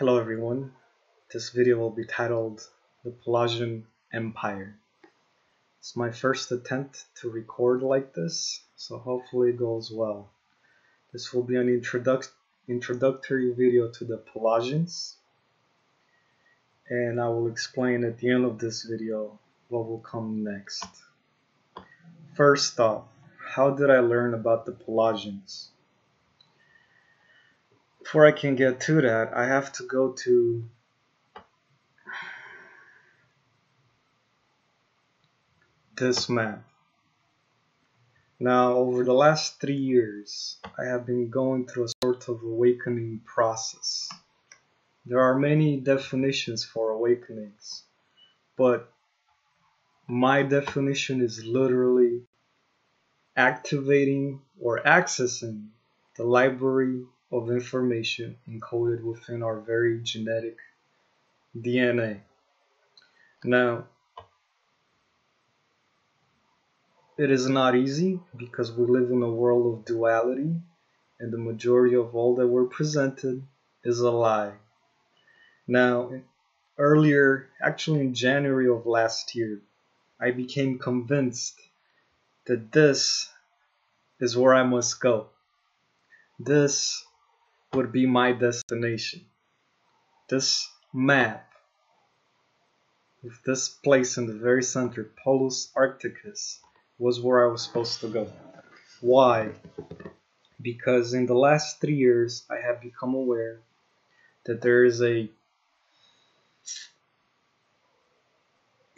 Hello everyone, this video will be titled The Pelasgian Empire. It's my first attempt to record like this, so hopefully it goes well. This will be an introduc introductory video to the Pelasgians, and I will explain at the end of this video what will come next. First off, how did I learn about the Pelasgians? Before I can get to that, I have to go to this map. Now, over the last three years, I have been going through a sort of awakening process. There are many definitions for awakenings, but my definition is literally activating or accessing the library of information encoded within our very genetic DNA. Now, it is not easy because we live in a world of duality and the majority of all that we're presented is a lie. Now, earlier, actually in January of last year, I became convinced that this is where I must go. This would be my destination. This map, with this place in the very center, Polus Arcticus, was where I was supposed to go. Why? Because in the last three years, I have become aware that there is a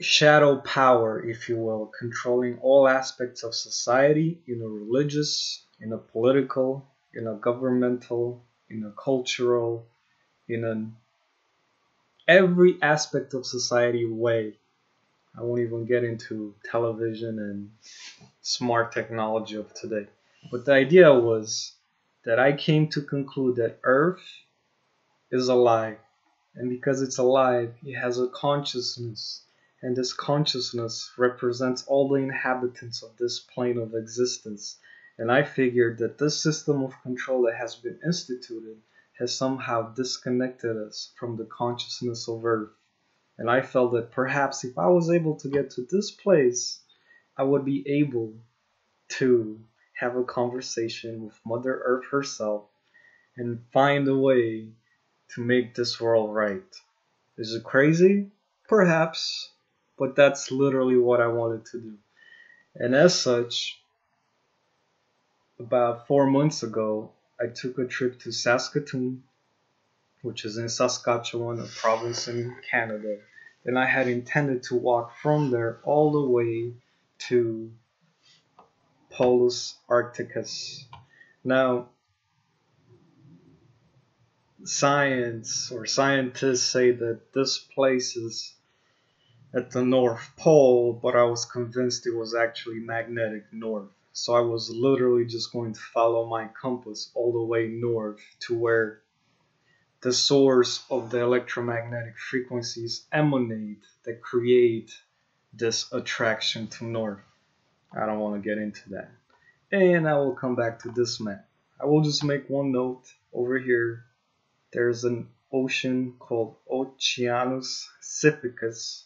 shadow power, if you will, controlling all aspects of society in a religious, in a political, in a governmental, in a cultural, in an every aspect of society way. I won't even get into television and smart technology of today. But the idea was that I came to conclude that Earth is alive. And because it's alive, it has a consciousness. And this consciousness represents all the inhabitants of this plane of existence. And I figured that this system of control that has been instituted has somehow disconnected us from the consciousness of Earth. And I felt that perhaps if I was able to get to this place, I would be able to have a conversation with Mother Earth herself and find a way to make this world right. Is it crazy? Perhaps, but that's literally what I wanted to do. And as such, about four months ago, I took a trip to Saskatoon, which is in Saskatchewan, a province in Canada. And I had intended to walk from there all the way to Polus Arcticus. Now, science or scientists say that this place is at the North Pole, but I was convinced it was actually magnetic north. So I was literally just going to follow my compass all the way north to where the source of the electromagnetic frequencies emanate that create this attraction to north. I don't want to get into that. And I will come back to this map. I will just make one note over here. There's an ocean called Oceanus Scythicus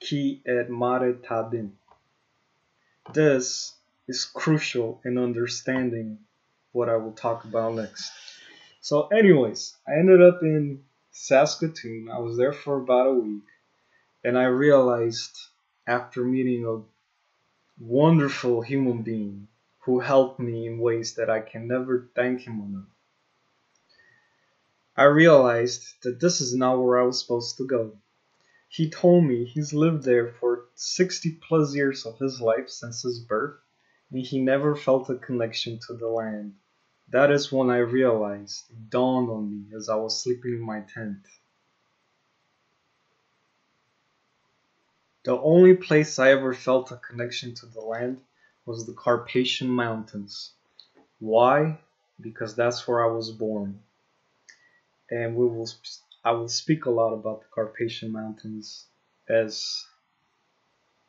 qui et mare tabim. This is crucial in understanding what I will talk about next. So, anyways, I ended up in Saskatoon. I was there for about a week, and I realized after meeting a wonderful human being who helped me in ways that I can never thank him enough. I realized that this is not where I was supposed to go. He told me he's lived there for 60 plus years of his life since his birth he never felt a connection to the land. That is when I realized, it dawned on me as I was sleeping in my tent. The only place I ever felt a connection to the land was the Carpathian Mountains. Why? Because that's where I was born. And we will I will speak a lot about the Carpathian Mountains as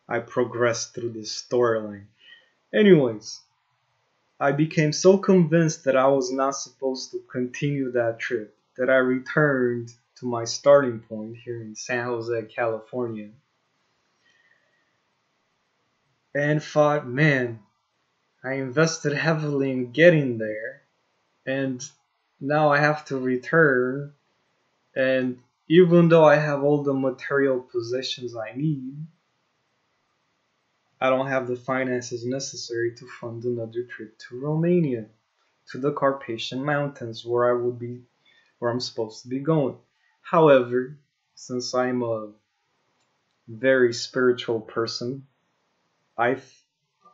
I progress through this storyline. Anyways, I became so convinced that I was not supposed to continue that trip that I returned to my starting point here in San Jose, California. And thought, man, I invested heavily in getting there, and now I have to return. And even though I have all the material possessions I need, I don't have the finances necessary to fund another trip to Romania, to the Carpathian Mountains, where I would be, where I'm supposed to be going. However, since I'm a very spiritual person, I,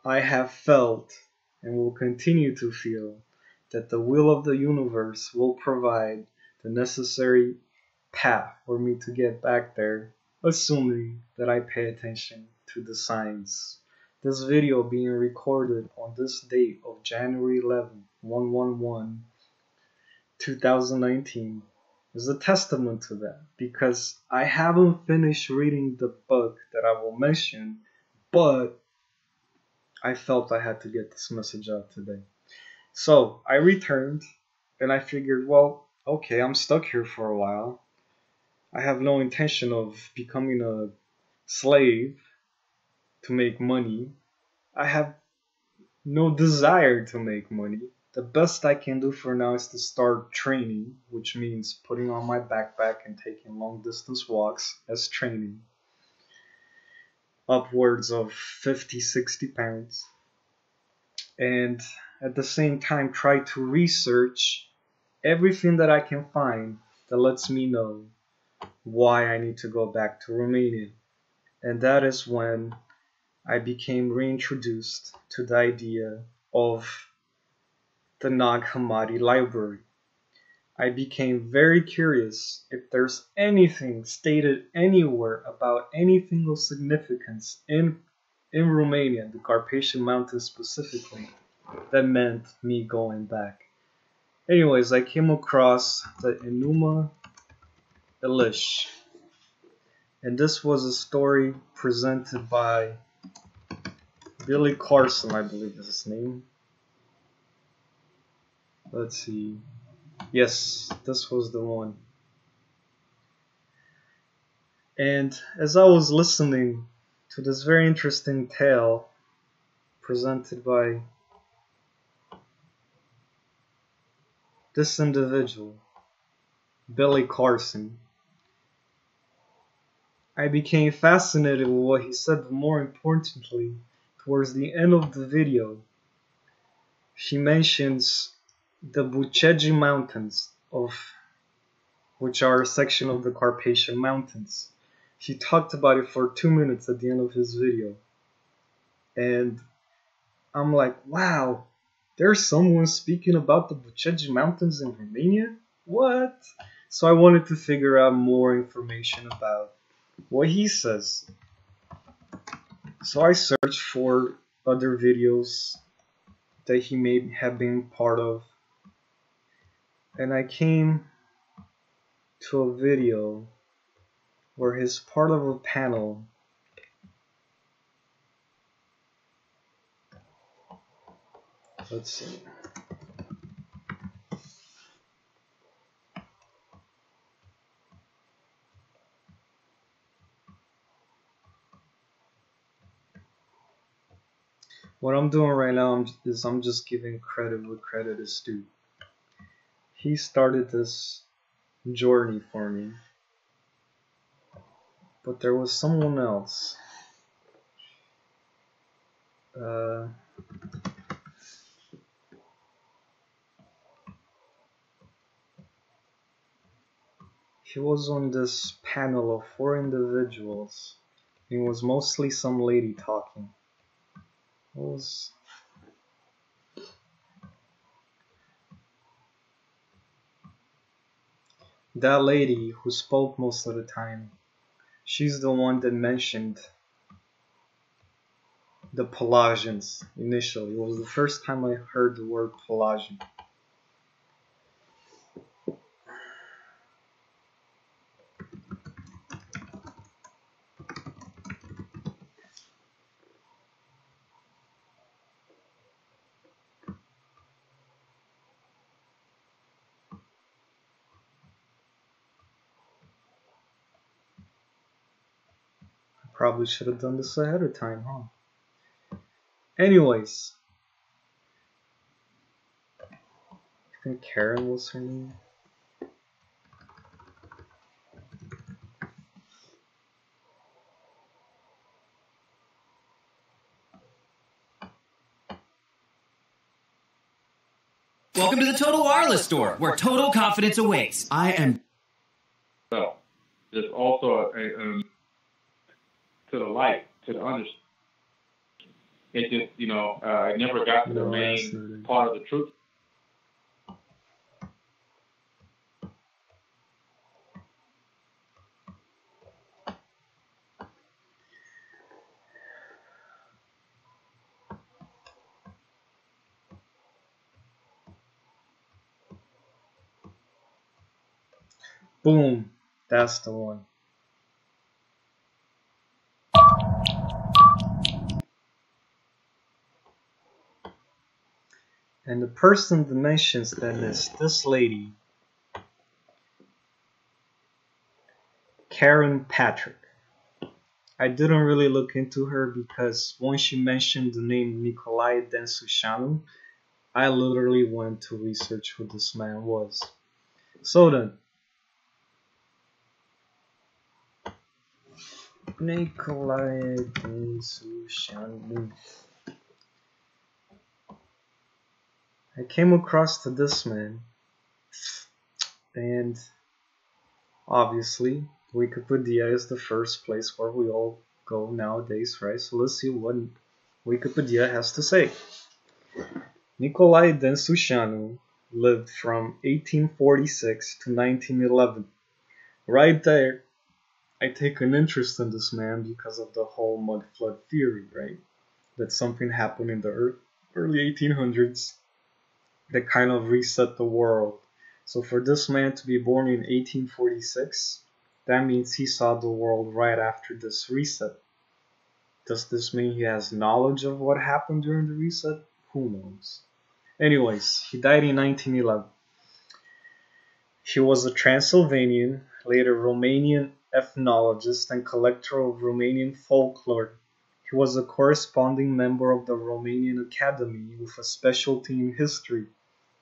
I have felt and will continue to feel that the will of the universe will provide the necessary path for me to get back there, assuming that I pay attention to the signs. This video being recorded on this date of January 11, 111, 2019 is a testament to that because I haven't finished reading the book that I will mention, but I felt I had to get this message out today. So I returned and I figured, well, okay, I'm stuck here for a while. I have no intention of becoming a slave to make money. I have no desire to make money. The best I can do for now is to start training, which means putting on my backpack and taking long distance walks as training. Upwards of 50, 60 pounds. And at the same time, try to research everything that I can find that lets me know why I need to go back to Romania. And that is when I became reintroduced to the idea of the Nag Hammadi library. I became very curious if there's anything stated anywhere about anything of significance in in Romania, the Carpathian Mountains specifically, that meant me going back. Anyways, I came across the Enuma Elish. And this was a story presented by Billy Carson, I believe is his name. Let's see. Yes, this was the one. And as I was listening to this very interesting tale presented by this individual, Billy Carson, I became fascinated with what he said, but more importantly, towards the end of the video, she mentions the Bucegi Mountains, of which are a section of the Carpathian Mountains. She talked about it for two minutes at the end of his video. And I'm like, wow, there's someone speaking about the Bucegi Mountains in Romania? What? So I wanted to figure out more information about what he says. So I searched for other videos that he may have been part of, and I came to a video where he's part of a panel. Let's see What I'm doing right now is I'm just giving credit where credit is due. He started this journey for me. But there was someone else. Uh, he was on this panel of four individuals. It was mostly some lady talking was that lady who spoke most of the time she's the one that mentioned the Pelasgians initially. It was the first time I heard the word Pelasgian. Probably should have done this ahead of time, huh? Anyways. I think Karen was her name. Welcome to the Total Wireless Store, where total confidence awaits. I am. So, there's also a, um, to the light, to the understanding. It just, you know, uh, I never got to the main part of the truth. Boom. That's the one. And the person that mentions that is this lady, Karen Patrick. I didn't really look into her because once she mentioned the name Nicolae Densușanu, I literally went to research who this man was. So then, Nicolae Densușanu. I came across to this man, and obviously Wikipedia is the first place where we all go nowadays, right? So let's see what Wikipedia has to say. Nicolae Densușanu lived from 1846 to 1911. Right there, I take an interest in this man because of the whole mud flood theory, right? That something happened in the ear- early 1800s that kind of reset the world. So for this man to be born in 1846, that means he saw the world right after this reset. Does this mean he has knowledge of what happened during the reset? Who knows? Anyways, he died in 1911. He was a Transylvanian, later Romanian ethnologist and collector of Romanian folklore. He was a corresponding member of the Romanian Academy with a specialty in history.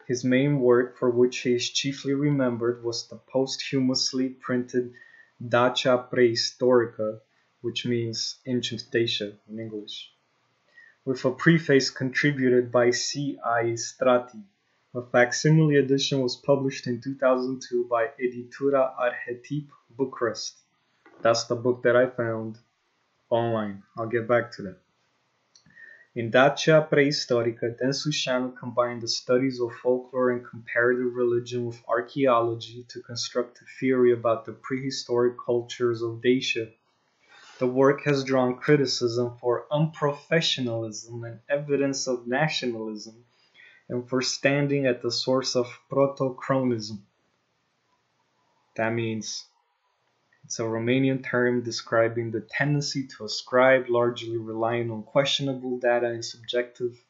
His main work, for which he is chiefly remembered, was the posthumously printed Dacia Preistorica, which means ancient Dacia in English, with a preface contributed by C. I. Istrati. A facsimile edition was published in 2002 by Editura Arhetip Bucharest. That's the book that I found online. I'll get back to that. In Dacia Preistorica, Densușanu combined the studies of folklore and comparative religion with archaeology to construct a theory about the prehistoric cultures of Dacia. The work has drawn criticism for unprofessionalism and evidence of nationalism, and for standing at the source of protochronism. That means it's a Romanian term describing the tendency to ascribe, largely relying on questionable data and subjective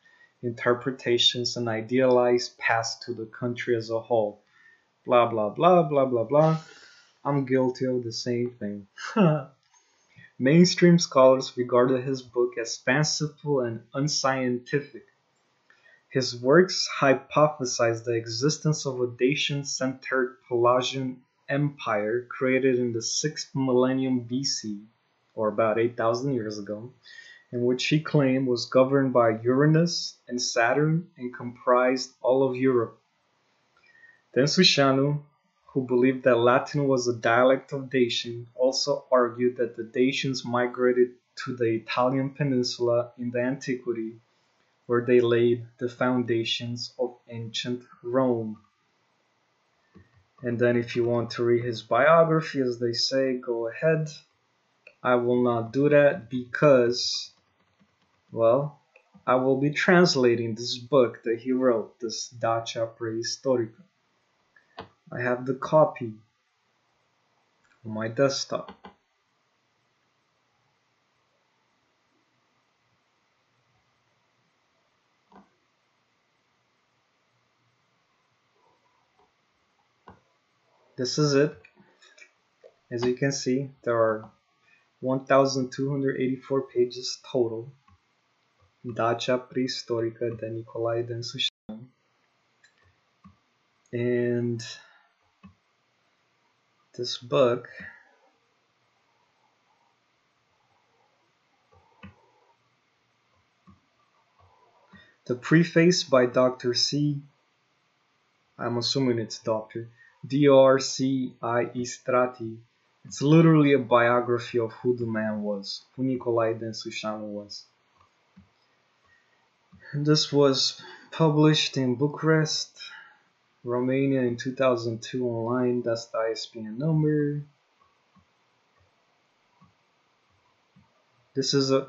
interpretations, an idealized past to the country as a whole. Blah, blah, blah, blah, blah, blah. I'm guilty of the same thing. Mainstream scholars regarded his book as fanciful and unscientific. His works hypothesized the existence of a Dacian centered Pelasgian empire created in the 6th millennium BC, or about 8,000 years ago, in which he claimed was governed by Uranus and Saturn and comprised all of Europe. Densușanu, who believed that Latin was a dialect of Dacian, also argued that the Dacians migrated to the Italian peninsula in the antiquity, where they laid the foundations of ancient Rome. And then, if you want to read his biography, as they say, go ahead. I will not do that because, well, I will be translating this book that he wrote, this Dacia Preistorica. I have the copy on my desktop. This is it. As you can see, there are 1284 pages total. Dacia Preistorica de Nicolae Densușan. And this book The preface by Dr. C. I'm assuming it's Dr. D.R.C.I. Istrati. It's literally a biography of who the man was, who Nicolae Densușanu was. And this was published in Bucharest, Romania in 2002 online. That's the ISBN number. This is a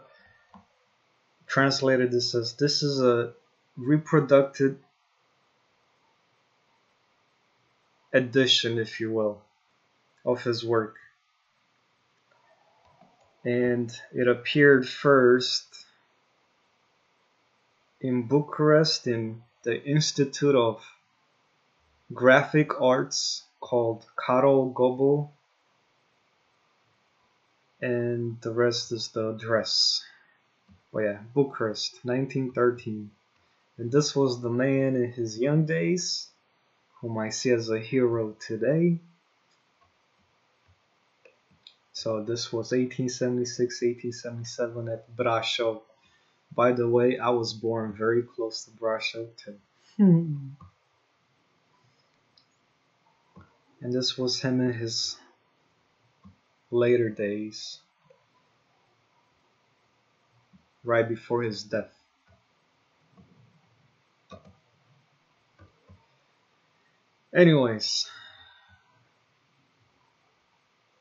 translated this as this is a reproduced edition, if you will, of his work. And it appeared first in Bucharest in the Institute of Graphic Arts called Carol Göbl and the rest is the address. But oh, yeah, Bucharest, 1913. And this was the man in his young days, whom I see as a hero today. So this was 1876, 1877 at Brasov. By the way, I was born very close to Brasov too. Hmm. and this was him in his later days, right before his death. Anyways,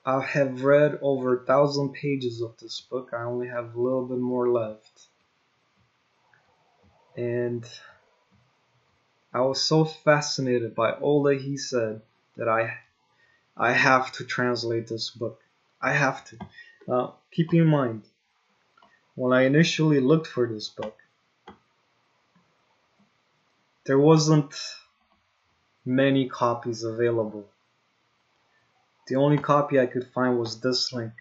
I have read over a thousand pages of this book. I only have a little bit more left. And I was so fascinated by all that he said that I I have to translate this book. I have to. Now, keep in mind, when I initially looked for this book, there wasn't many copies available. The only copy I could find was this link.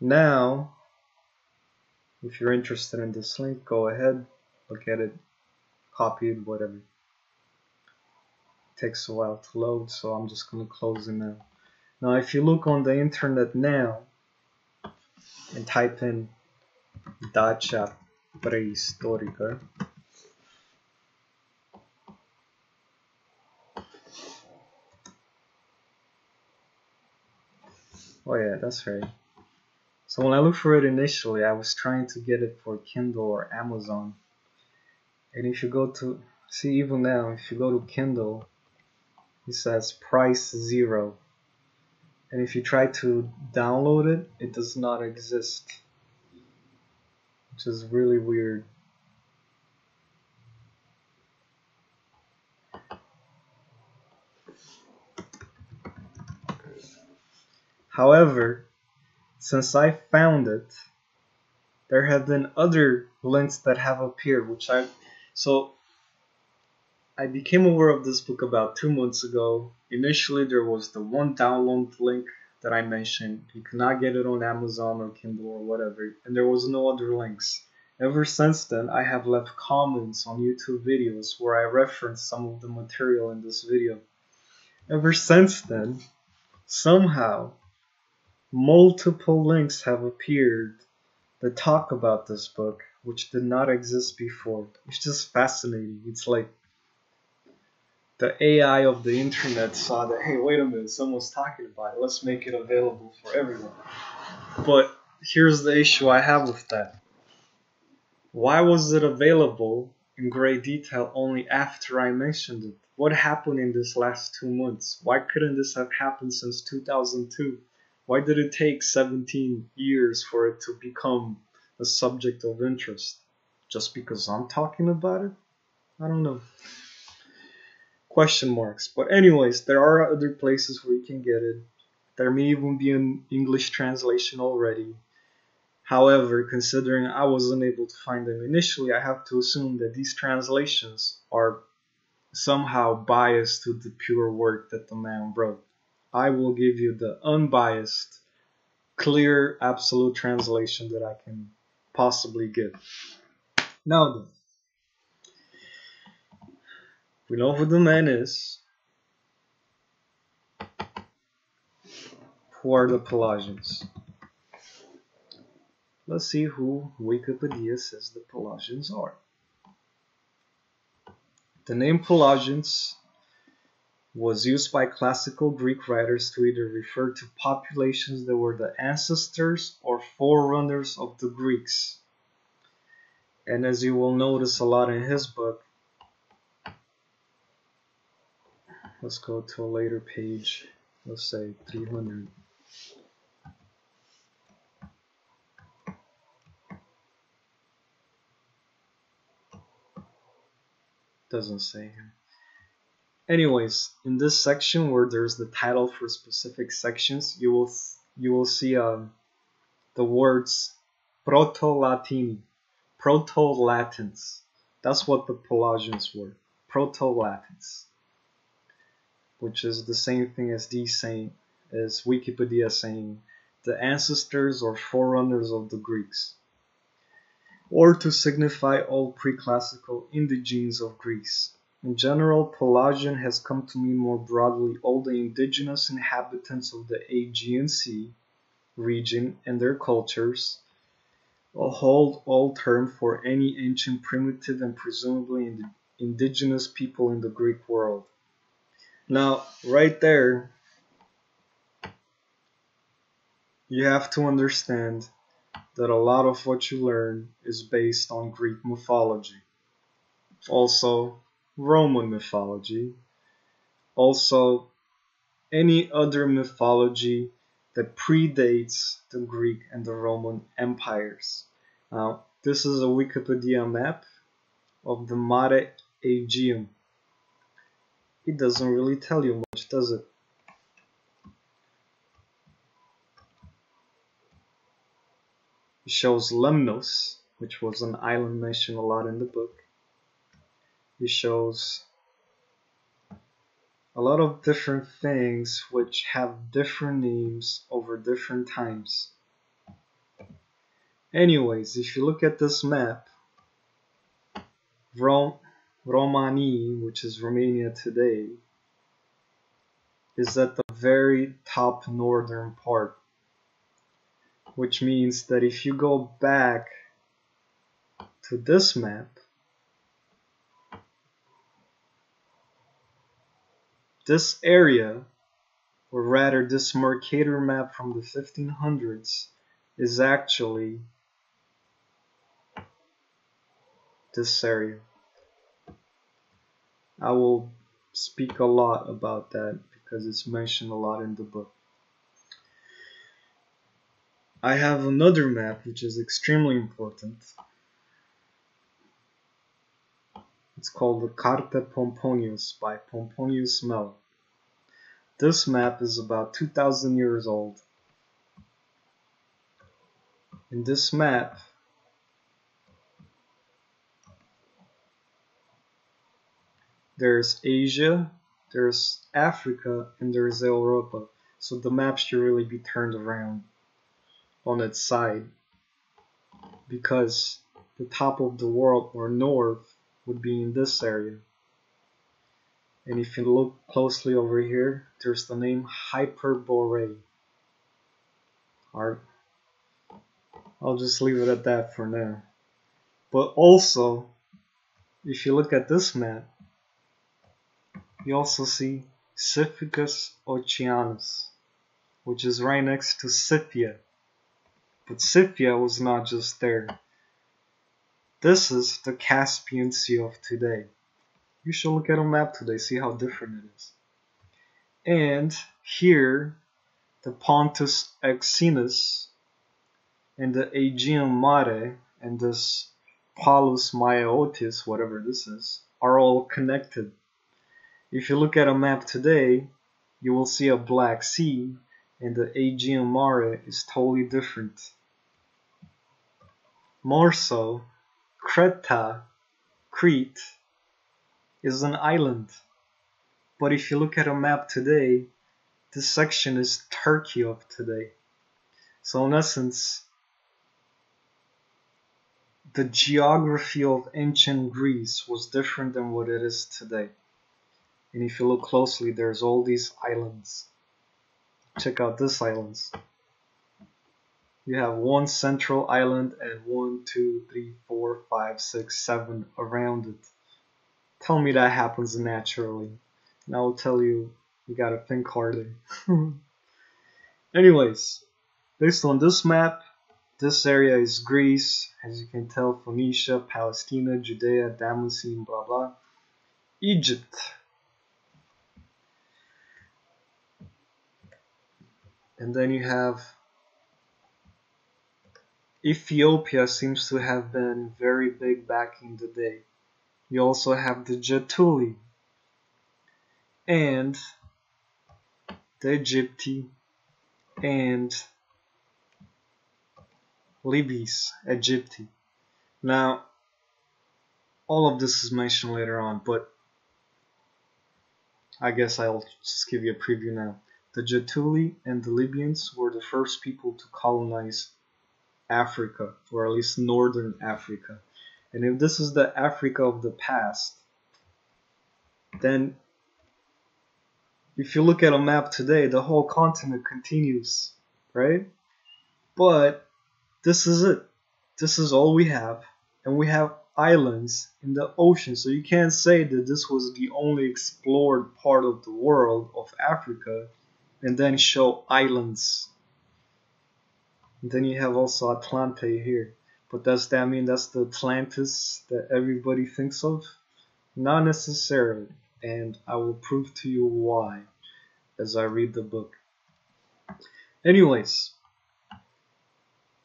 Now, if you're interested in this link, go ahead, look at it, copy it, whatever. It takes a while to load, so I'm just going to close it now. Now, if you look on the internet now and type in Dacia Preistorica, Oh yeah, that's right. So when I looked for it initially, I was trying to get it for Kindle or Amazon. And if you go to, see even now, if you go to Kindle, it says price zero. And if you try to download it, it does not exist. Which is really weird. However, since I found it, there have been other links that have appeared, which I so I became aware of this book about two months ago. Initially, there was the one download link that I mentioned. You cannot get it on Amazon or Kindle or whatever, and there was no other links. Ever since then, I have left comments on YouTube videos where I reference some of the material in this video. Ever since then, somehow, multiple links have appeared that talk about this book, which did not exist before. It's just fascinating. It's like the AI of the internet saw that, hey, wait a minute, someone's talking about it. Let's make it available for everyone. But here's the issue I have with that. Why was it available in great detail only after I mentioned it? What happened in this last two months? Why couldn't this have happened since 2002? Why did it take 17 years for it to become a subject of interest? Just because I'm talking about it? I don't know. Question marks. But anyways, there are other places where you can get it. There may even be an English translation already. However, considering I wasn't able to find them initially, I have to assume that these translations are somehow biased to the pure work that the man wrote. I will give you the unbiased clear absolute translation that I can possibly give. Now then, we know who the man is. Who are the Pelasgians? Let's see who Wikipedia says the Pelasgians are. The name Pelasgians was used by classical Greek writers to either refer to populations that were the ancestors or forerunners of the Greeks. And as you will notice a lot in his book, let's go to a later page, let's say 300. Doesn't say him. Anyways, in this section where there's the title for specific sections, you will you will see um, the words Proto-Latini, Proto-Latins. That's what the Pelasgians were, Proto-Latins, which is the same thing as these saying, as Wikipedia saying, the ancestors or forerunners of the Greeks, or to signify all pre-classical indigenes of Greece. In general, Pelasgian has come to mean more broadly all the indigenous inhabitants of the Aegean Sea region and their cultures, a hold-all term for any ancient primitive and presumably indigenous people in the Greek world. Now, right there, you have to understand that a lot of what you learn is based on Greek mythology. Also, Roman mythology, also any other mythology that predates the Greek and the Roman empires. Now, this is a Wikipedia map of the Mare Aegeum. It doesn't really tell you much, does it? It shows Lemnos, which was an island nation a lot in the book he shows a lot of different things which have different names over different times. Anyways, if you look at this map, Rom Romani, which is Romania today, is at the very top northern part. Which means that if you go back to this map, This area, or rather this Mercator map from the 1500s, is actually this area. I will speak a lot about that because it's mentioned a lot in the book. I have another map which is extremely important. It's called the Carta Pomponius by Pomponius Mela. This map is about 2000 years old. In this map, there's Asia, there's Africa, and there's Europa. So the map should really be turned around on its side because the top of the world or north would be in this area and if you look closely over here there's the name Hyperborea. Art. I'll just leave it at that for now. But also if you look at this map you also see Scythicus Oceanus which is right next to Scythia. But Scythia was not just there. This is the Caspian Sea of today you should look at a map today, see how different it is. And here, the Pontus Euxinus and the Aegean Mare and this Palus Maiotis, whatever this is, are all connected. If you look at a map today, you will see a Black Sea and the Aegean Mare is totally different. More so, Creta, Crete, is an island. But if you look at a map today, this section is Turkey of today. So in essence, the geography of ancient Greece was different than what it is today. And if you look closely, there's all these islands. Check out this islands. You have one central island and one, two, three, four, five, six, seven around it. Tell me that happens naturally. And I will tell you, you gotta think harder. Anyways, based on this map, this area is Greece, as you can tell, Phoenicia, Palestina, Judea, Damascene, blah blah. Egypt. And then you have Ethiopia seems to have been very big back in the day. You also have the Getuli and the Egypti and Libys, Egypti. Now, all of this is mentioned later on, but I guess I'll just give you a preview now. The Getuli and the Libyans were the first people to colonize Africa, or at least northern Africa. And if this is the Africa of the past, then if you look at a map today, the whole continent continues, right? But this is it. This is all we have. And we have islands in the ocean. So you can't say that this was the only explored part of the world of Africa and then show islands. And then you have also Atlante here. But does that mean that's the Atlantis that everybody thinks of? Not necessarily. And I will prove to you why as I read the book. Anyways,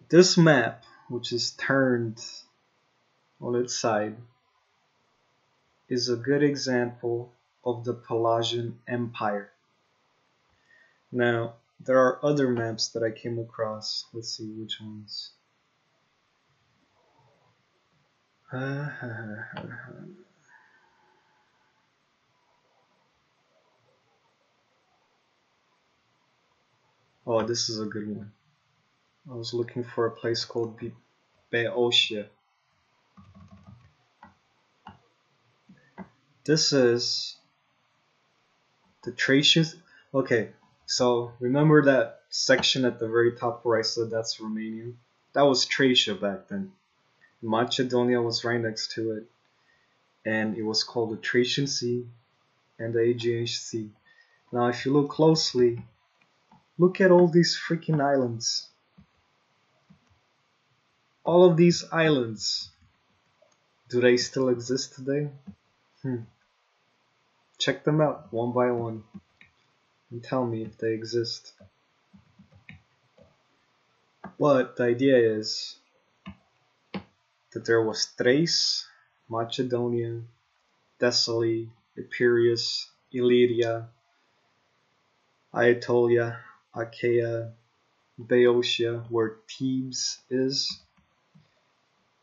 this map, which is turned on its side, is a good example of the Pelasgian Empire. Now, there are other maps that I came across. Let's see which ones. oh, this is a good one. I was looking for a place called Be Beotia. This is the Thracian. Okay, so remember that section at the very top right, so that's Romania? That was Thracia back then. Macedonia was right next to it, and it was called the Thracian Sea and the Aegean Sea. Now, if you look closely, look at all these freaking islands all of these islands, do they still exist today? Hmm. Check them out one by one and tell me if they exist. But the idea is that there was Thrace, Macedonia, Thessaly, Epirus, Illyria, Aetolia, Achaia, Boeotia, where Thebes is,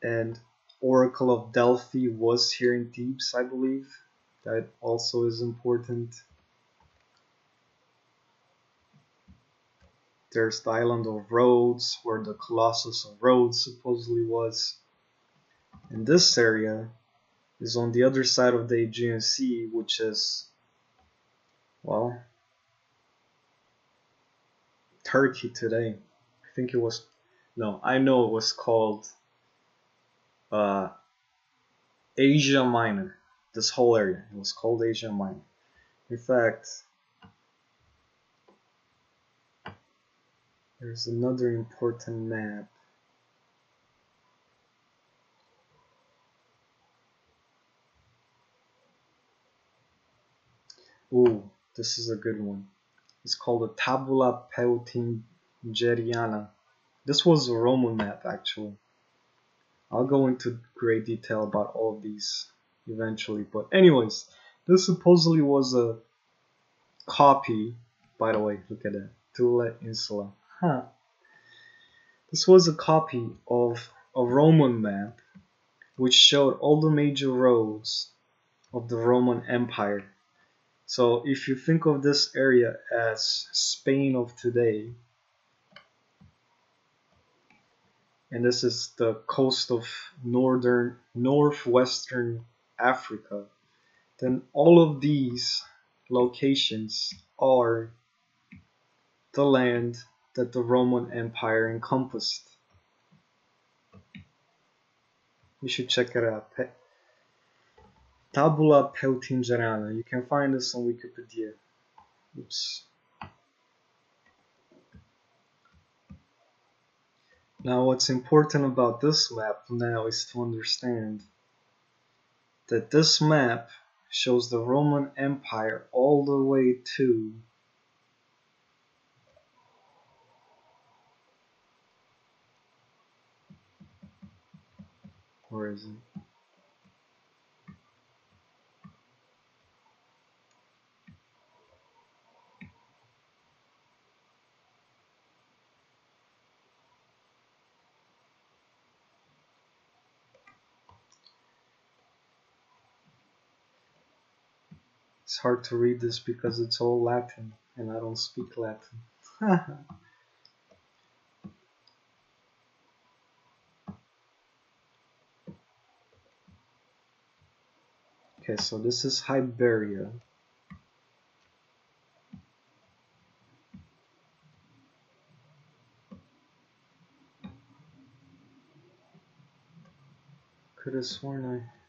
and Oracle of Delphi was here in Thebes, I believe. That also is important. There's the island of Rhodes, where the Colossus of Rhodes supposedly was. And this area is on the other side of the Aegean Sea, which is, well, Turkey today. I think it was, no, I know it was called uh, Asia Minor. This whole area it was called Asia Minor. In fact, there's another important map. Ooh, this is a good one. It's called the Tabula Peutingeriana. This was a Roman map actually. I'll go into great detail about all of these eventually. But anyways, this supposedly was a copy. By the way, look at that. Thule Insula. Huh. This was a copy of a Roman map which showed all the major roads of the Roman Empire. So if you think of this area as Spain of today, and this is the coast of northern northwestern Africa, then all of these locations are the land that the Roman Empire encompassed. You should check it out. Tabula Peutingeriana. You can find this on Wikipedia. Oops. Now what's important about this map now is to understand that this map shows the Roman Empire all the way to where is it? It's hard to read this because it's all Latin and I don't speak Latin. okay, so this is Iberia. Could have sworn I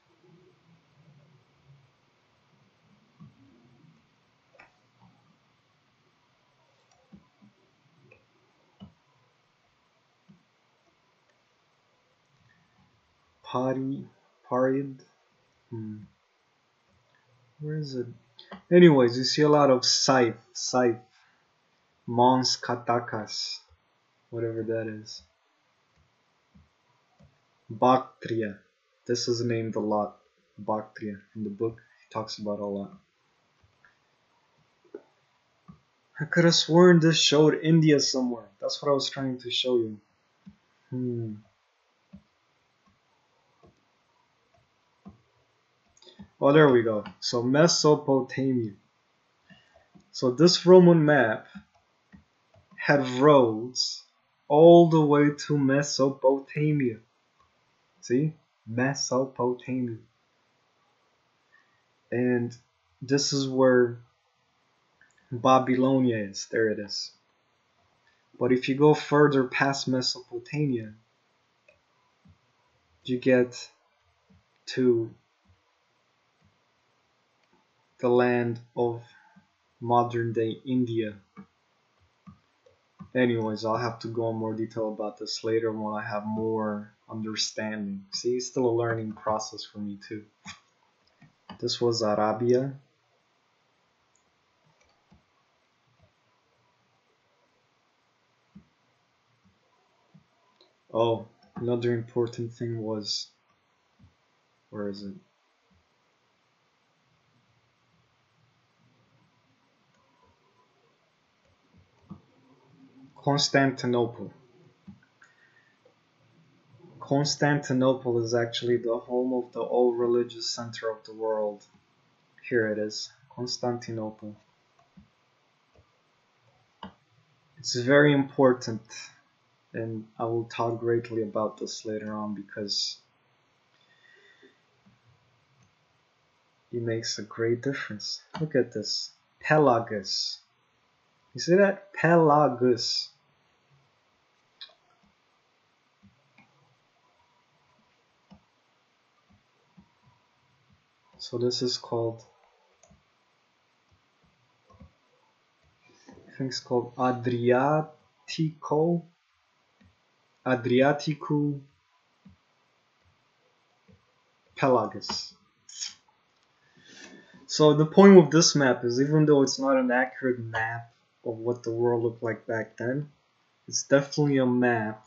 Party, Paried. Hmm. Where is it? Anyways, you see a lot of Scythe, Scythe, Mons Katakas, whatever that is. Bactria. This is named a lot. Bactria. In the book, he talks about a lot. I could have sworn this showed India somewhere. That's what I was trying to show you. Hmm. Oh, there we go. So Mesopotamia. So this Roman map had roads all the way to Mesopotamia. See? Mesopotamia. And this is where Babylonia is. There it is. But if you go further past Mesopotamia, you get to the land of modern day India. Anyways, I'll have to go in more detail about this later when I have more understanding. See, it's still a learning process for me too. This was Arabia. Oh, another important thing was, where is it? Constantinople. Constantinople is actually the home of the old religious center of the world. Here it is, Constantinople. It's very important, and I will talk greatly about this later on because it makes a great difference. Look at this, Pelagus. You see that? Pelagus. So this is called, I think it's called Adriatico, Adriatico Pelagus. So the point with this map is even though it's not an accurate map of what the world looked like back then, it's definitely a map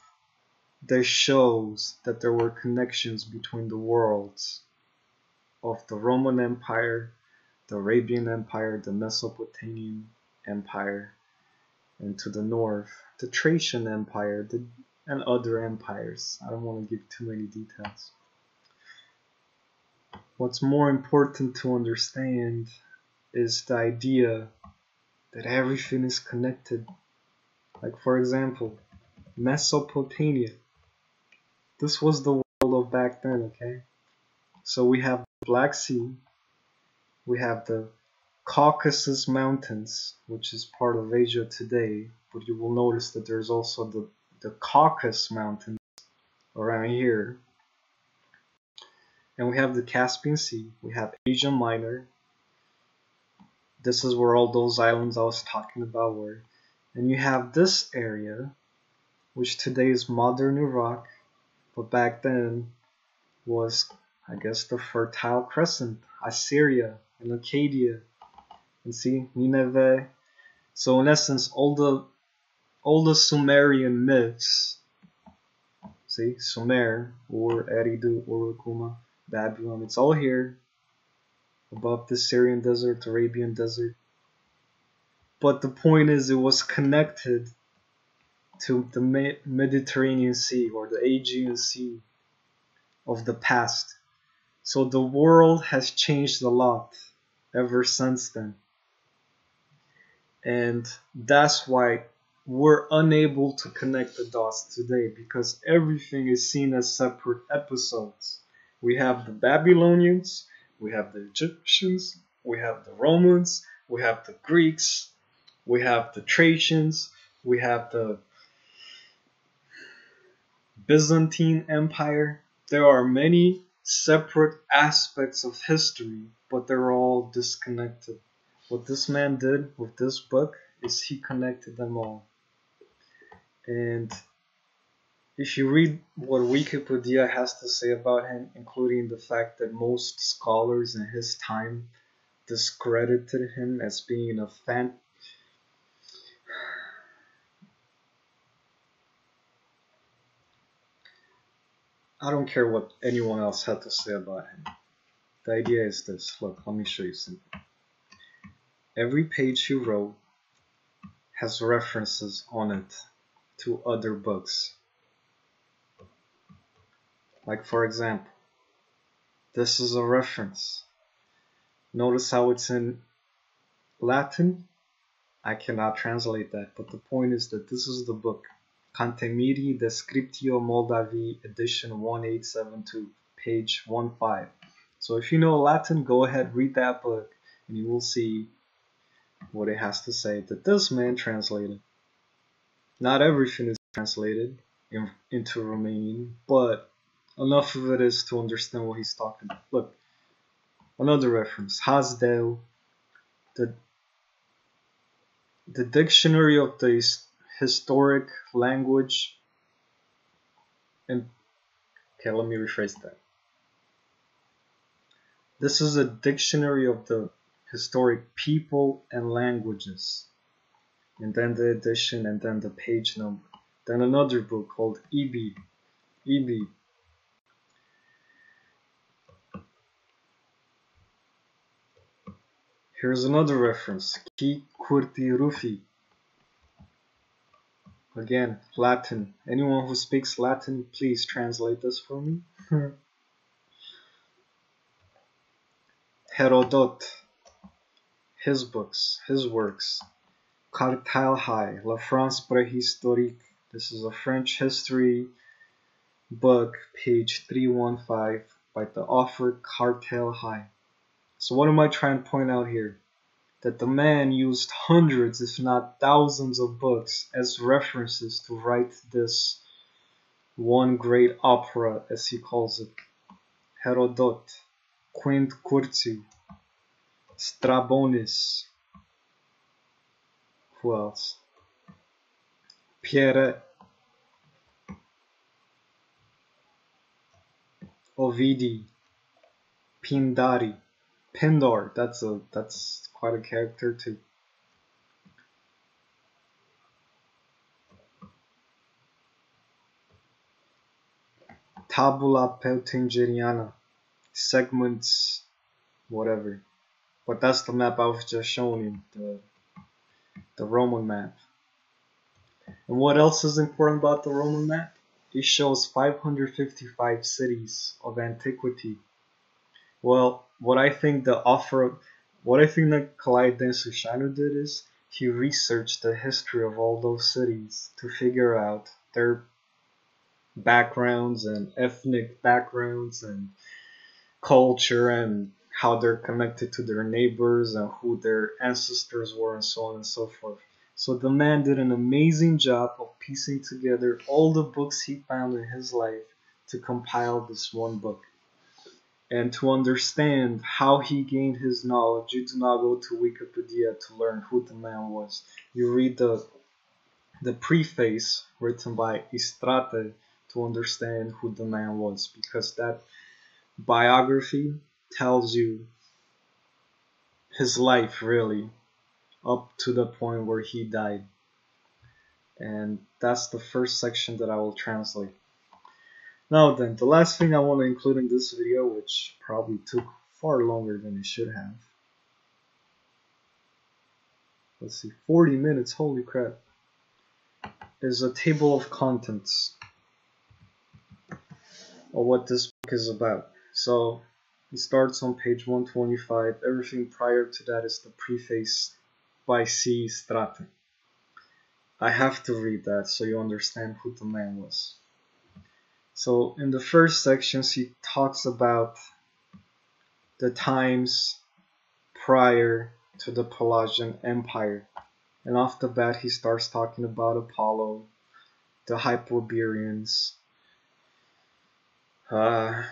that shows that there were connections between the worlds of the Roman Empire, the Arabian Empire, the Mesopotamian Empire, and to the north, the Thracian Empire, the, and other empires. I don't want to give too many details. What's more important to understand is the idea that everything is connected. Like, for example, Mesopotamia. this was the world of back then, okay? So we have Black Sea, we have the Caucasus Mountains, which is part of Asia today, but you will notice that there's also the, the Caucasus Mountains around here. And we have the Caspian Sea, we have Asia Minor. This is where all those islands I was talking about were. And you have this area, which today is modern Iraq, but back then was, I guess, the Fertile Crescent, Assyria and Acadia, and see Nineveh. So in essence, all the all the Sumerian myths, see Sumer or Eridu or Kuma, Babylon, it's all here above the Syrian desert, Arabian desert. But the point is, it was connected to the Mediterranean Sea or the Aegean Sea of the past. So the world has changed a lot ever since then. And that's why we're unable to connect the dots today because everything is seen as separate episodes. We have the Babylonians, we have the Egyptians, we have the Romans, we have the Greeks, we have the Thracians, we have the Byzantine Empire. There are many separate aspects of history, but they're all disconnected. What this man did with this book is he connected them all. And if you read what Wikipedia has to say about him, including the fact that most scholars in his time discredited him as being a fan I don't care what anyone else had to say about him. The idea is this. Look, let me show you something. Every page he wrote has references on it to other books. Like for example, this is a reference. Notice how it's in Latin? I cannot translate that, but the point is that this is the book. Cantemiri Descriptio Moldavi edition 1872, page 15. So if you know Latin, go ahead, read that book, and you will see what it has to say that this man translated. Not everything is translated in, into Romanian, but enough of it is to understand what he's talking about. Look, another reference, Hasdeu, the, the dictionary of the historic language. And okay let me rephrase that. This is a dictionary of the historic people and languages. And then the edition and then the page number. Then another book called EB EB Here's another reference, Ki Kurti Rufi, Again, Latin. Anyone who speaks Latin, please translate this for me. Herodot. His books, his works. Cartailhac, La France préhistorique. This is a French history book, page 315, by the author Cartailhac. So what am I trying to point out here? That the man used hundreds, if not thousands, of books as references to write this one great opera, as he calls it. Herodot, Quint Curtius, Strabonis. Who else? Pierre Ovidi, Pindari, Pindar. That's a that's character too. Tabula Peutingeriana, segments, whatever. But that's the map I was just showing you, the, the Roman map. And what else is important about the Roman map? It shows 555 cities of antiquity. Well, what I think the offer what I think that Nicolae Densușanu did is he researched the history of all those cities to figure out their backgrounds and ethnic backgrounds and culture and how they're connected to their neighbors and who their ancestors were and so on and so forth. So the man did an amazing job of piecing together all the books he found in his life to compile this one book. And to understand how he gained his knowledge, you do not go to Wikipedia to learn who the man was. You read the the preface written by Istrati to understand who the man was because that biography tells you his life really up to the point where he died. And that's the first section that I will translate. Now then, the last thing I want to include in this video, which probably took far longer than it should have. Let's see, 40 minutes, holy crap. Is a table of contents of what this book is about. So it starts on page 125. Everything prior to that is the preface by C. Stratton. I have to read that so you understand who the man was. So in the first sections he talks about the times prior to the Pelasgian Empire. And off the bat he starts talking about Apollo, the Hyperboreans, uh,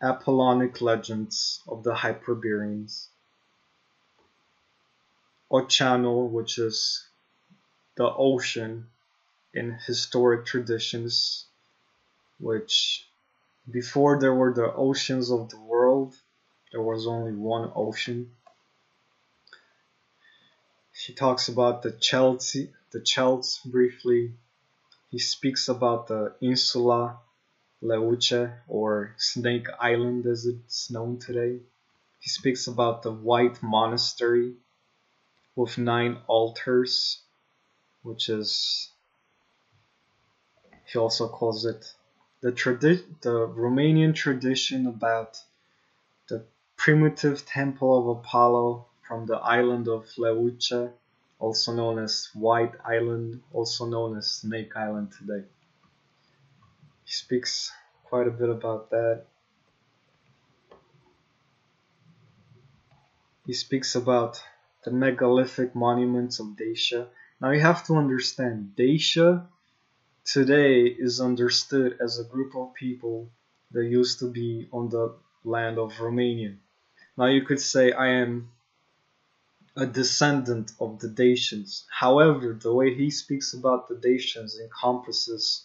Apollonic legends of the Hyperboreans, Oceano, which is the ocean in historic traditions, which before there were the oceans of the world, there was only one ocean. He talks about the Chelsea, the Celts briefly. He speaks about the insula Leuce or Snake Island as it's known today. He speaks about the White Monastery with nine altars, which is he also calls it the tradi- the Romanian tradition about the primitive temple of Apollo from the island of Leuce, also known as White Island, also known as Snake Island today. He speaks quite a bit about that. He speaks about the megalithic monuments of Dacia. Now you have to understand, Dacia today is understood as a group of people that used to be on the land of Romania. Now you could say I am a descendant of the Dacians. However, the way he speaks about the Dacians encompasses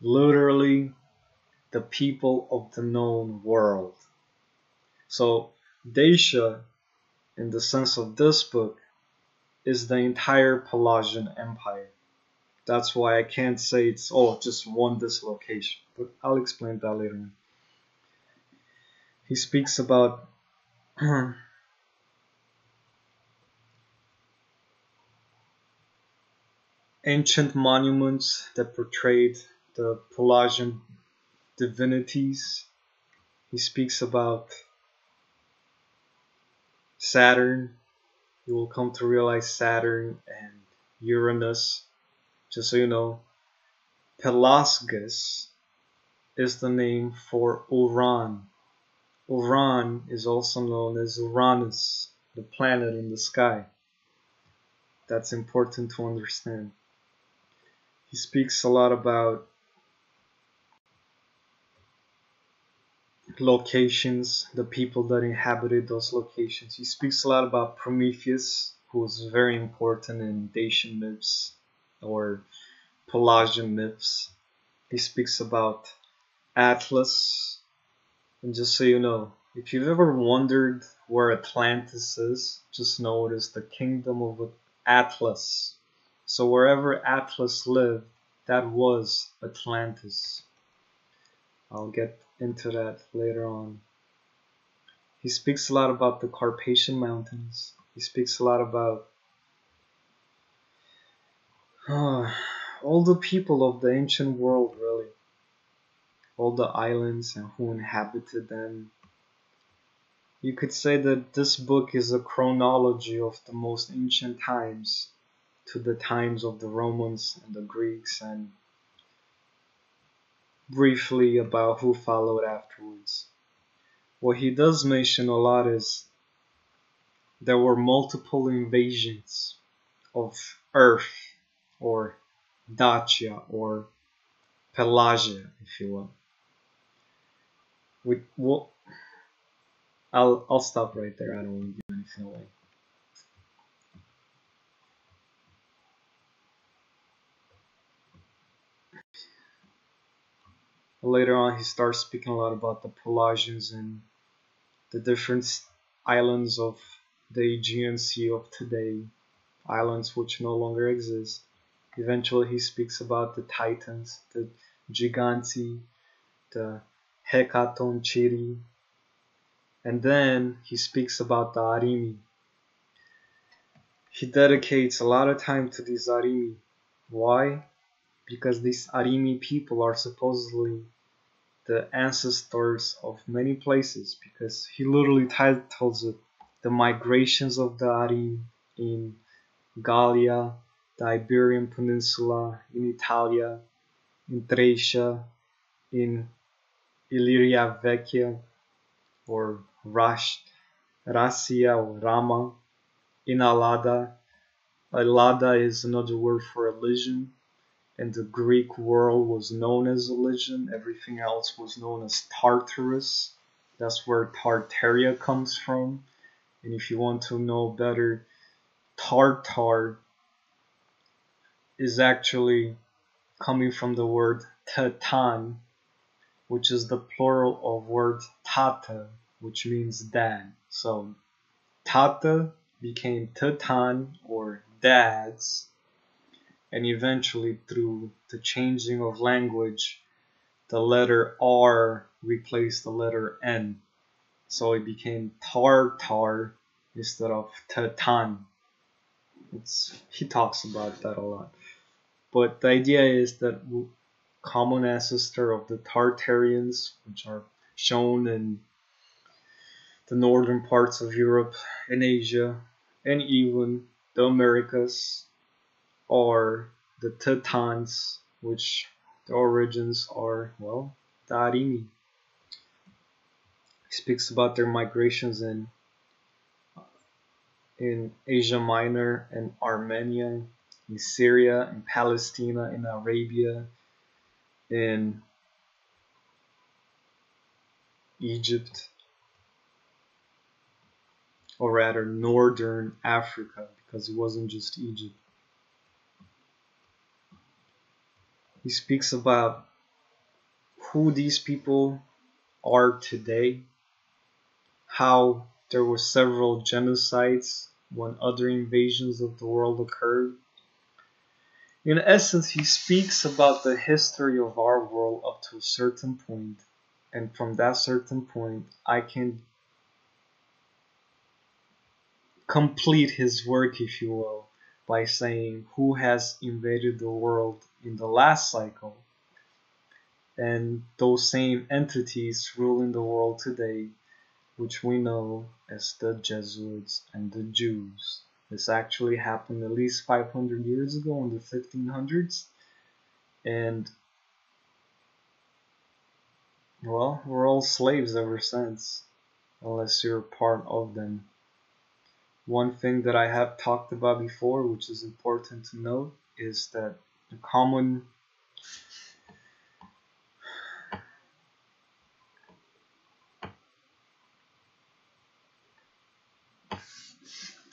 literally the people of the known world. So Dacia in the sense of this book, is the entire Pelasgian Empire. That's why I can't say it's oh just one dislocation, but I'll explain that later. On. He speaks about ancient monuments that portrayed the Pelagian divinities. He speaks about Saturn, you will come to realize Saturn and Uranus. Just so you know, Pelasgus is the name for Uran. Uran is also known as Uranus, the planet in the sky. That's important to understand. He speaks a lot about locations, the people that inhabited those locations. He speaks a lot about Prometheus, who was very important in Dacian myths or Pelagian myths. He speaks about Atlas. And just so you know, if you've ever wondered where Atlantis is, just know it is the kingdom of Atlas. So wherever Atlas lived, that was Atlantis. I'll get into that later on. He speaks a lot about the Carpathian Mountains. He speaks a lot about all the people of the ancient world, really. All the islands and who inhabited them. You could say that this book is a chronology of the most ancient times to the times of the Romans and the Greeks and briefly about who followed afterwards. What he does mention a lot is there were multiple invasions of Earth or Dacia or Pelagia, if you will. We will. I'll I'll stop right there. I don't want to give anything away. Later on, he starts speaking a lot about the Pelagians and the different islands of the Aegean Sea of today, islands which no longer exist. Eventually, he speaks about the Titans, the Giganti, the Hekatonchiri, and then he speaks about the Arimi. He dedicates a lot of time to these Arimi. Why? Because these Arimi people are supposedly the ancestors of many places because he literally titles it the migrations of the Arim in Gallia, the Iberian Peninsula, in Italia, in Thracia, in Illyria Vecchia, or Rash, Rasia or Rama, in Alada. Alada is another word for Elysium and the Greek world was known as Elysium. Everything else was known as Tartarus. That's where Tartaria comes from. And if you want to know better, Tartar is actually coming from the word Tatan, which is the plural of word Tata, which means dad. So Tata became Tatan or dads and eventually through the changing of language, the letter R replaced the letter N. So it became Tartar instead of Tatan. It's, he talks about that a lot. But the idea is that common ancestor of the Tartarians, which are shown in the northern parts of Europe and Asia, and even the Americas, are the Tetons, which the origins are, well, the Arimi. Speaks about their migrations in in Asia Minor and Armenia, in Syria, in Palestine, in Arabia, in Egypt, or rather Northern Africa, because it wasn't just Egypt. He speaks about who these people are today, how there were several genocides when other invasions of the world occurred. In essence, he speaks about the history of our world up to a certain point, and from that certain point, I can complete his work, if you will, by saying who has invaded the world in the last cycle. And those same entities ruling the world today, which we know as the Jesuits and the Jews. This actually happened at least 500 years ago in the 1500s. And, well, we're all slaves ever since, unless you're part of them. One thing that I have talked about before, which is important to note, is that the common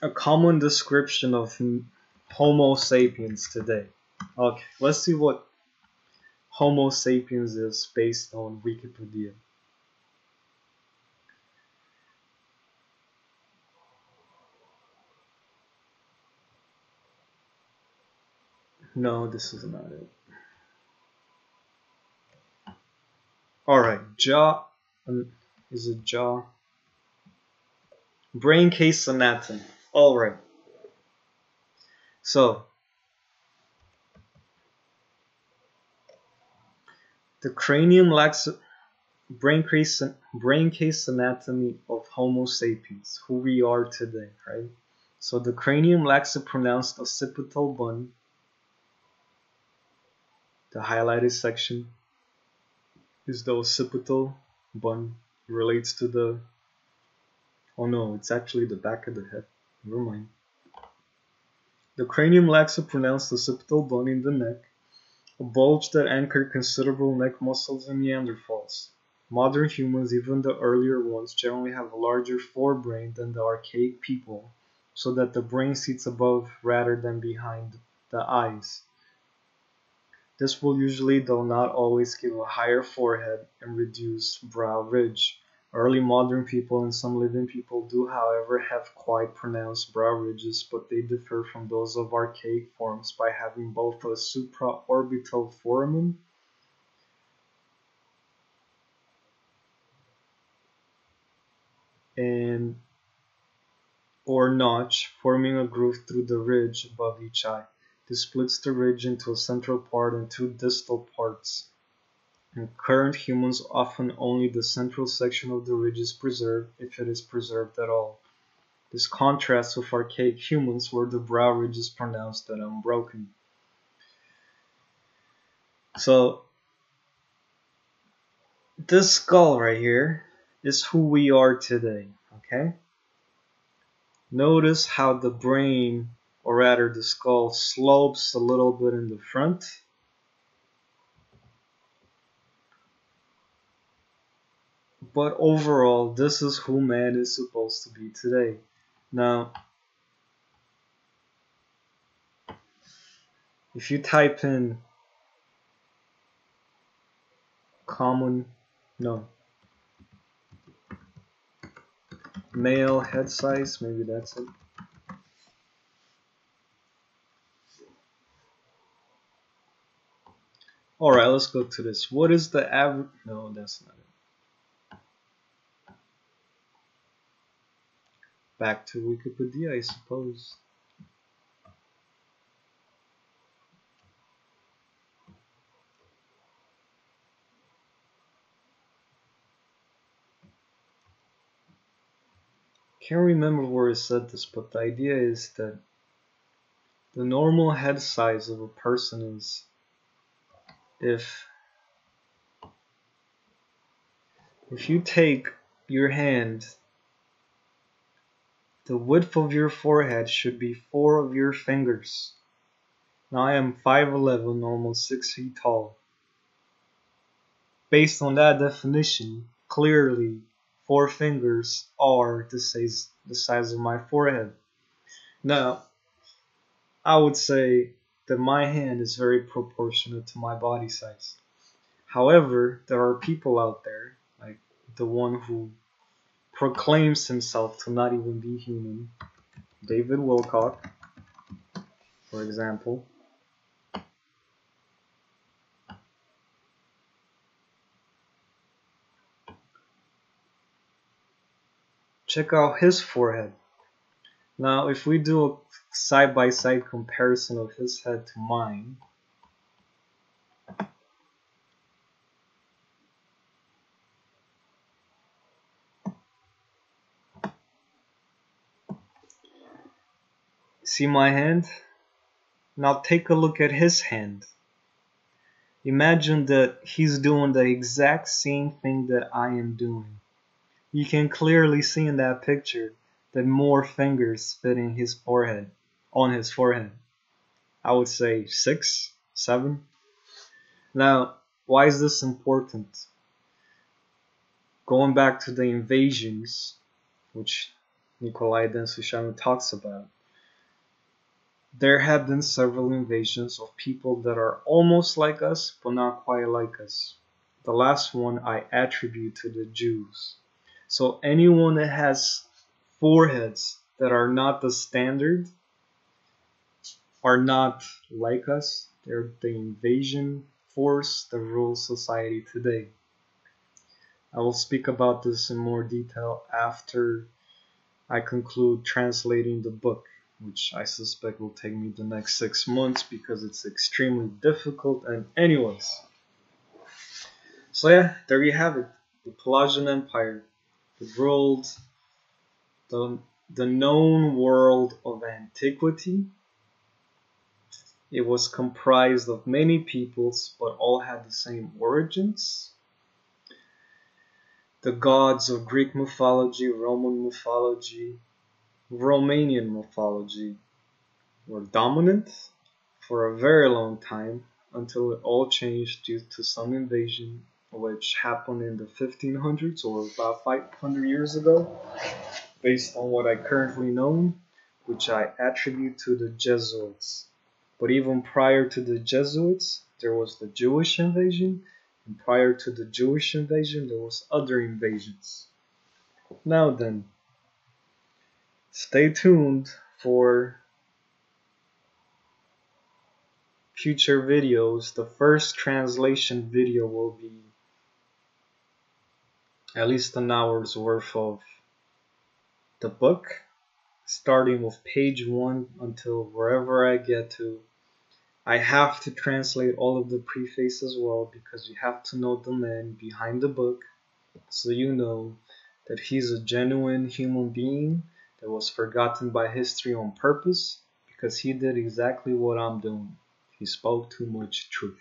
a common description of Homo sapiens today. Okay, let's see what Homo sapiens is based on Wikipedia. No, this is not it. Alright, jaw. Um, is it jaw? Brain case anatomy. Alright. So, the cranium lacks brain case, brain case anatomy of Homo sapiens, who we are today, right? So the cranium lacks a pronounced occipital bone. The highlighted section is the occipital bone. Relates to the. Oh no, it's actually the back of the head. Never mind. The cranium lacks a pronounced occipital bone in the neck, a bulge that anchored considerable neck muscles in Neanderthals. Modern humans, even the earlier ones, generally have a larger forebrain than the archaic people so that the brain sits above rather than behind the eyes. This will usually, though not always, give a higher forehead and reduced brow ridge. Early modern people and some living people do, however, have quite pronounced brow ridges, but they differ from those of archaic forms by having both a supraorbital foramen and or notch forming a groove through the ridge above each eye. This splits the ridge into a central part and two distal parts. In current humans, often only the central section of the ridge is preserved, if it is preserved at all. This contrasts with archaic humans, where the brow ridge is pronounced and unbroken. So, this skull right here is who we are today, okay? Notice how the brain, or rather the skull, slopes a little bit in the front. But overall, this is who man is supposed to be today. Now, if you type in common, no, male head size, maybe that's it. Alright, let's go to this. What is the average? No, that's not it. Back to Wikipedia, I suppose. can't remember where I said this, but the idea is that the normal head size of a person is if if you take your hand the width of your forehead should be four of your fingers. Now I am 5'11, almost 6 feet tall. Based on that definition, clearly four fingers are the size, the size of my forehead. Now, I would say that my hand is very proportionate to my body size. However, there are people out there, like the one who proclaims himself to not even be human, David Wilcock, for example, check out his forehead. Now, if we do a side-by-side -side comparison of his head to mine, See my hand? Now take a look at his hand. Imagine that he's doing the exact same thing that I am doing. You can clearly see in that picture that more fingers fit in his forehead, on his forehead. I would say six, seven. Now, why is this important? Going back to the invasions, which Nicolae Den talks about, there have been several invasions of people that are almost like us, but not quite like us. The last one I attribute to the Jews. So anyone that has foreheads that are not the standard are not like us. They're the invasion force that rules society today. I will speak about this in more detail after I conclude translating the book, which I suspect will take me the next six months because it's extremely difficult. And, anyways, so yeah, there you have it the Pelasgian Empire the world the the known world of antiquity. It was comprised of many peoples, but all had the same origins. The gods of Greek mythology, Roman mythology, Romanian mythology were dominant for a very long time until it all changed due to some invasion which happened in the 1500s or about 500 years ago, based on what I currently know, which I attribute to the Jesuits. But even prior to the Jesuits, there was the Jewish invasion, and prior to the Jewish invasion, there was other invasions. Now then, stay tuned for future videos. The first translation video will be at least an hour's worth of the book, starting with page one until wherever I get to. I have to translate all of the preface as well because you have to know the man behind the book so you know that he's a genuine human being that was forgotten by history on purpose because he did exactly what I'm doing. He spoke too much truth.